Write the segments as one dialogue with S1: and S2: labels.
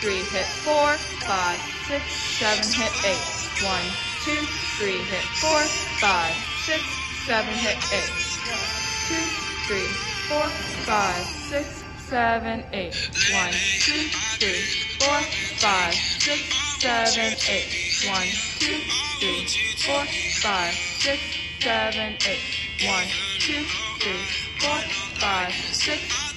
S1: three, hit four, five, six, seven, hit eight. One, two, three, hit four, five, six, seven, hit eight. Two, three, four, five, six, seven, eight. One, two, three, four, five, six, seven, eight. One, two, three, four, five, six, seven, eight. One, two, three, four, five, six,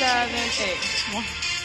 S1: seven, eight. One.